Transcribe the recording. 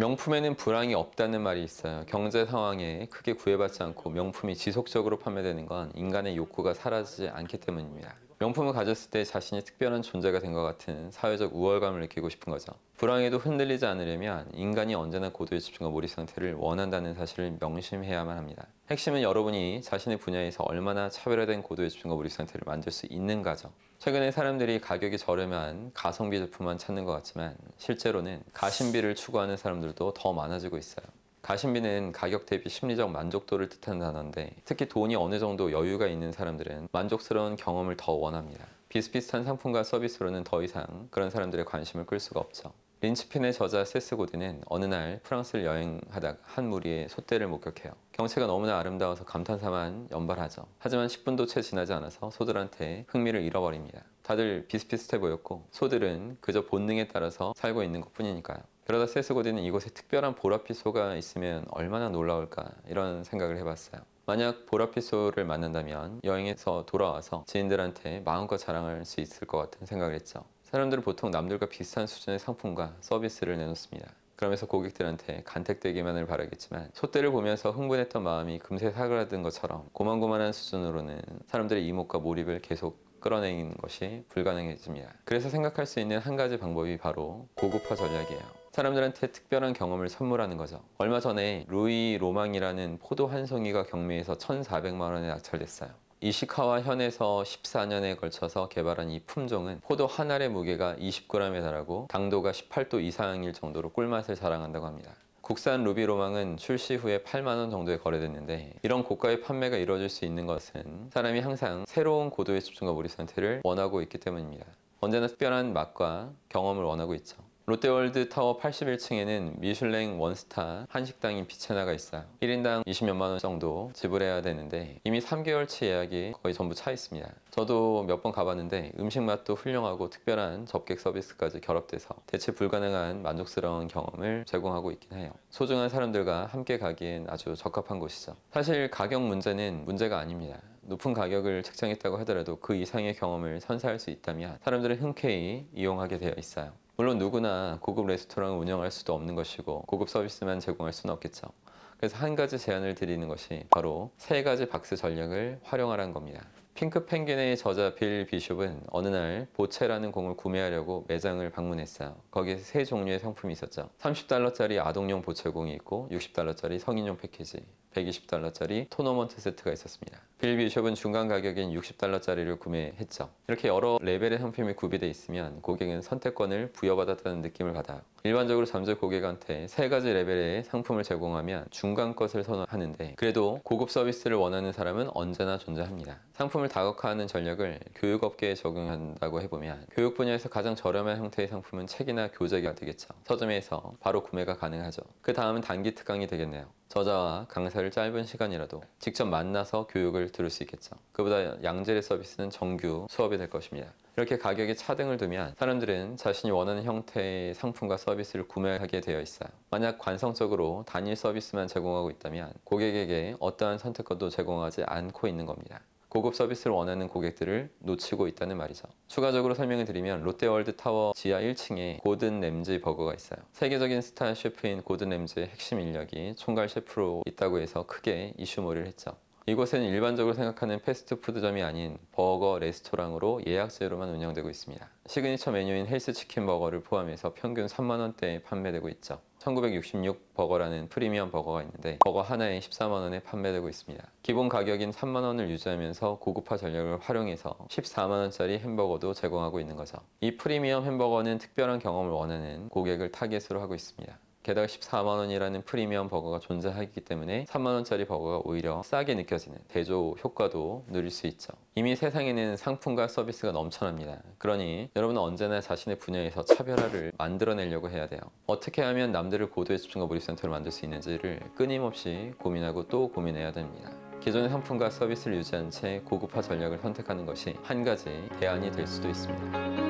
명품에는 불황이 없다는 말이 있어요. 경제 상황에 크게 구애받지 않고 명품이 지속적으로 판매되는 건 인간의 욕구가 사라지지 않기 때문입니다. 명품을 가졌을 때 자신이 특별한 존재가 된 것 같은 사회적 우월감을 느끼고 싶은 거죠. 불황에도 흔들리지 않으려면 인간이 언제나 고도의 집중과 몰입 상태를 원한다는 사실을 명심해야만 합니다. 핵심은 여러분이 자신의 분야에서 얼마나 차별화된 고도의 집중과 몰입 상태를 만들 수 있는가죠. 최근에 사람들이 가격이 저렴한 가성비 제품만 찾는 것 같지만 실제로는 가심비를 추구하는 사람들도 더 많아지고 있어요. 가심비는 가격 대비 심리적 만족도를 뜻하는 단어인데 특히 돈이 어느 정도 여유가 있는 사람들은 만족스러운 경험을 더 원합니다. 비슷비슷한 상품과 서비스로는 더 이상 그런 사람들의 관심을 끌 수가 없죠. 린치핀의 저자 세스 고드는 어느 날 프랑스를 여행하다가 한 무리의 소떼를 목격해요. 경치가 너무나 아름다워서 감탄사만 연발하죠. 하지만 10분도 채 지나지 않아서 소들한테 흥미를 잃어버립니다. 다들 비슷비슷해 보였고 소들은 그저 본능에 따라서 살고 있는 것 뿐이니까요. 그러다 세스고디는 이곳에 특별한 보라피소가 있으면 얼마나 놀라울까 이런 생각을 해봤어요. 만약 보라피소를 만난다면 여행에서 돌아와서 지인들한테 마음껏 자랑할 수 있을 것 같은 생각을 했죠. 사람들은 보통 남들과 비슷한 수준의 상품과 서비스를 내놓습니다. 그러면서 고객들한테 간택되기만을 바라겠지만 소떼를 보면서 흥분했던 마음이 금세 사그라든 것처럼 고만고만한 수준으로는 사람들의 이목과 몰입을 계속 끌어내는 것이 불가능해집니다. 그래서 생각할 수 있는 한 가지 방법이 바로 고급화 전략이에요. 사람들한테 특별한 경험을 선물하는 거죠. 얼마 전에 루이 로망이라는 포도 한 송이가 경매에서 1,400만 원에 낙찰됐어요. 이시카와 현에서 14년에 걸쳐서 개발한 이 품종은 포도 한 알의 무게가 20g에 달하고 당도가 18도 이상일 정도로 꿀맛을 자랑한다고 합니다. 국산 루비 로망은 출시 후에 8만 원 정도에 거래됐는데 이런 고가의 판매가 이루어질 수 있는 것은 사람이 항상 새로운 고도의 집중과 몰입 상태를 원하고 있기 때문입니다. 언제나 특별한 맛과 경험을 원하고 있죠. 롯데월드 타워 81층에는 미슐랭 one star 한식당인 비체나가 있어요. 1인당 20몇만 원 정도 지불해야 되는데 이미 3개월치 예약이 거의 전부 차 있습니다. 저도 몇 번 가봤는데 음식 맛도 훌륭하고 특별한 접객 서비스까지 결합돼서 대체 불가능한 만족스러운 경험을 제공하고 있긴 해요. 소중한 사람들과 함께 가기엔 아주 적합한 곳이죠. 사실 가격 문제는 문제가 아닙니다. 높은 가격을 책정했다고 하더라도 그 이상의 경험을 선사할 수 있다면 사람들은 흔쾌히 이용하게 되어 있어요. 물론 누구나 고급 레스토랑을 운영할 수도 없는 것이고 고급 서비스만 제공할 수는 없겠죠. 그래서 한 가지 제안을 드리는 것이 바로 세 가지 박스 전략을 활용하라는 겁니다. 핑크 펭귄의 저자 빌 비숍은 어느 날 보체라는 공을 구매하려고 매장을 방문했어요. 거기에 세 종류의 상품이 있었죠. 30달러짜리 아동용 보체공이 있고 60달러짜리 성인용 패키지, 120달러짜리 토너먼트 세트가 있었습니다. 빌 비숍은 중간 가격인 60달러짜리를 구매했죠. 이렇게 여러 레벨의 상품이 구비되어 있으면 고객은 선택권을 부여받았다는 느낌을 받아요. 일반적으로 잠재 고객한테 세 가지 레벨의 상품을 제공하면 중간 것을 선호하는데 그래도 고급 서비스를 원하는 사람은 언제나 존재합니다. 상품을 다각화하는 전략을 교육업계에 적용한다고 해보면 교육 분야에서 가장 저렴한 형태의 상품은 책이나 교재가 되겠죠. 서점에서 바로 구매가 가능하죠. 그 다음은 단기 특강이 되겠네요. 저자와 강사를 짧은 시간이라도 직접 만나서 교육을 들을 수 있겠죠. 그보다 양질의 서비스는 정규 수업이 될 것입니다. 이렇게 가격에 차등을 두면 사람들은 자신이 원하는 형태의 상품과 서비스를 구매하게 되어 있어요. 만약 관성적으로 단일 서비스만 제공하고 있다면 고객에게 어떠한 선택권도 제공하지 않고 있는 겁니다. 고급 서비스를 원하는 고객들을 놓치고 있다는 말이죠. 추가적으로 설명을 드리면 롯데월드 타워 지하 1층에 고든 램지 버거가 있어요. 세계적인 스타 셰프인 고든 램지의 핵심 인력이 총괄 셰프로 있다고 해서 크게 이슈몰이를 했죠. 이곳은 일반적으로 생각하는 패스트푸드점이 아닌 버거 레스토랑으로 예약제로만 운영되고 있습니다. 시그니처 메뉴인 Hell's Kitchen 버거를 포함해서 평균 3만원대에 판매되고 있죠. 1966 버거라는 프리미엄 버거가 있는데 버거 하나에 14만 원에 판매되고 있습니다. 기본 가격인 3만 원을 유지하면서 고급화 전략을 활용해서 14만 원짜리 햄버거도 제공하고 있는 거죠. 이 프리미엄 햄버거는 특별한 경험을 원하는 고객을 타겟으로 하고 있습니다. 게다가 14만 원이라는 프리미엄 버거가 존재하기 때문에 3만 원짜리 버거가 오히려 싸게 느껴지는 대조 효과도 누릴 수 있죠. 이미 세상에는 상품과 서비스가 넘쳐납니다. 그러니 여러분은 언제나 자신의 분야에서 차별화를 만들어내려고 해야 돼요. 어떻게 하면 남들을 고도의 집중과 몰입 센터로 만들 수 있는지를 끊임없이 고민하고 또 고민해야 됩니다. 기존의 상품과 서비스를 유지한 채 고급화 전략을 선택하는 것이 한 가지 대안이 될 수도 있습니다.